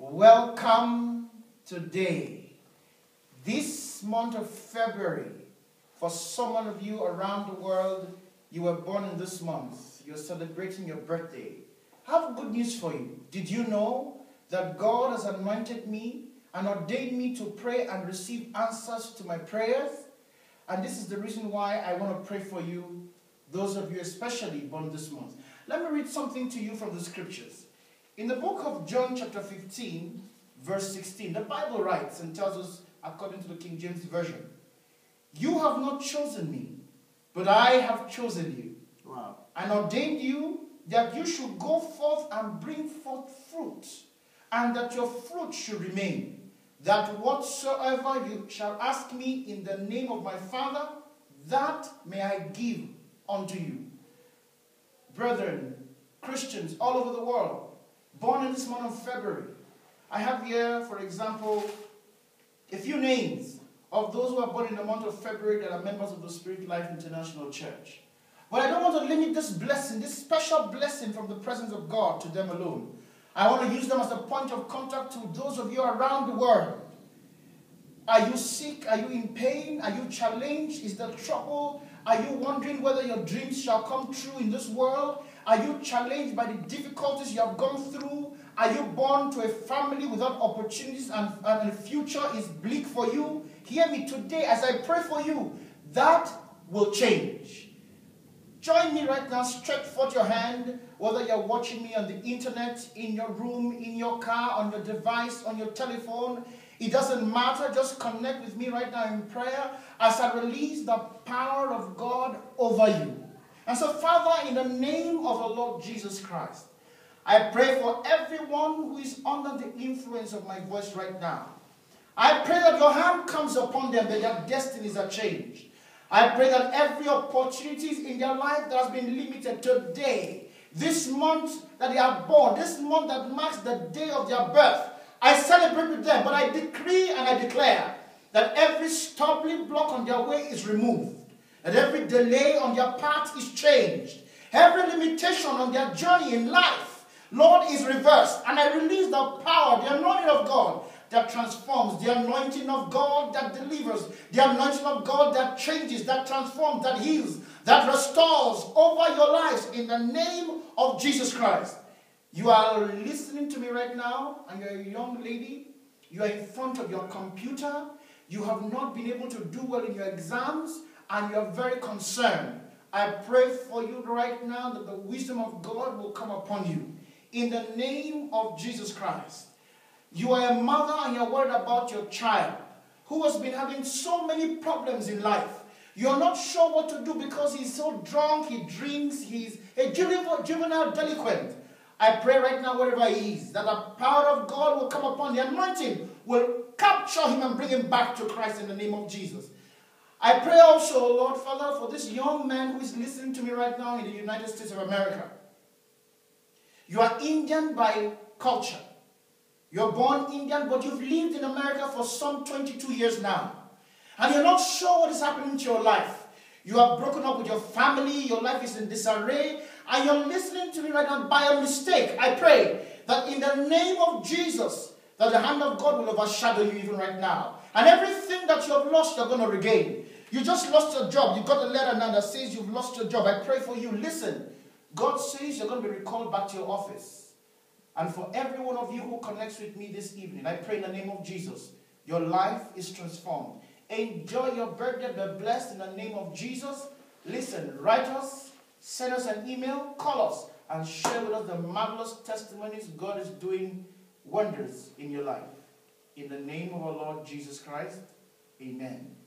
Welcome today. This month of February, for some of you around the world, you were born in this month. You're celebrating your birthday. I have good news for you. Did you know that God has anointed me and ordained me to pray and receive answers to my prayers? And this is the reason why I want to pray for you, those of you especially born this month. Let me read something to you from the scriptures. In the book of John, chapter 15, verse 16, the Bible writes and tells us, according to the King James Version, You have not chosen me, but I have chosen you. Wow. And ordained you that you should go forth and bring forth fruit, and that your fruit should remain. That whatsoever you shall ask me in the name of my Father, that may I give unto you. Brethren, Christians all over the world, born in this month of February. I have here, for example, a few names of those who are born in the month of February that are members of the Spirit Life International Church. But I don't want to limit this blessing, this special blessing from the presence of God to them alone. I want to use them as a point of contact to those of you around the world. Are you sick? Are you in pain? Are you challenged? Is there trouble? Are you wondering whether your dreams shall come true in this world? Are you challenged by the difficulties you have gone through? Are you born to a family without opportunities and, and the future is bleak for you? Hear me today as I pray for you. That will change. Join me right now. Stretch forth your hand, whether you're watching me on the internet, in your room, in your car, on your device, on your telephone. It doesn't matter. Just connect with me right now in prayer as I release the power of God over you. And so, Father, in the name of the Lord Jesus Christ, I pray for everyone who is under the influence of my voice right now. I pray that your hand comes upon them, that their destinies are changed. I pray that every opportunities in their life that has been limited today, this month that they are born, this month that marks the day of their birth, I celebrate with them, but I decree and I declare that every stumbling block on their way is removed. That every delay on their path is changed. Every limitation on their journey in life, Lord, is reversed. And I release the power, the anointing of God that transforms, the anointing of God that delivers, the anointing of God that changes, that transforms, that heals, that restores over your lives in the name of Jesus Christ. You are listening to me right now, and you're a young lady. You are in front of your computer. You have not been able to do well in your exams and you're very concerned, I pray for you right now that the wisdom of God will come upon you. In the name of Jesus Christ. You are a mother and you're worried about your child who has been having so many problems in life. You're not sure what to do because he's so drunk, he drinks, he's a juvenile delinquent. I pray right now, wherever he is, that the power of God will come upon the anointing, will capture him and bring him back to Christ in the name of Jesus. I pray also, Lord Father, for this young man who is listening to me right now in the United States of America. You are Indian by culture. You're born Indian, but you've lived in America for some 22 years now. And you're not sure what is happening to your life. You are broken up with your family, your life is in disarray, and you're listening to me right now by a mistake. I pray that in the name of Jesus, that the hand of God will overshadow you even right now. And everything that you have lost, you're going to regain. You just lost your job. You got a letter now that says you've lost your job. I pray for you. Listen, God says you're going to be recalled back to your office. And for every one of you who connects with me this evening, I pray in the name of Jesus, your life is transformed. Enjoy your birthday. Be blessed in the name of Jesus. Listen, write us, send us an email, call us, and share with us the marvelous testimonies God is doing wonders in your life. In the name of our Lord Jesus Christ, amen.